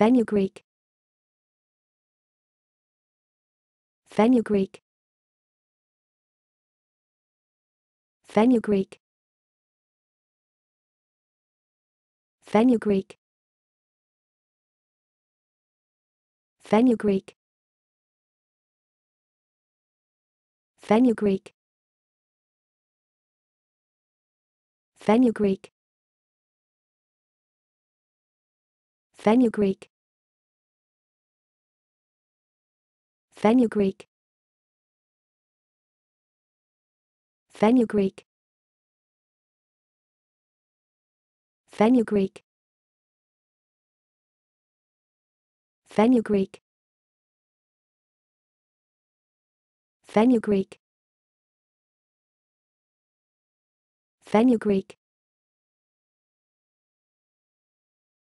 Fenugreek. Fenugreek. Fenugreek. Fenugreek. Fenugreek. Fenugreek. Fenugreek. Fenugreek Fenugreek. Fenugreek. Fenugreek. Fenugreek. Fenugreek. Fenugreek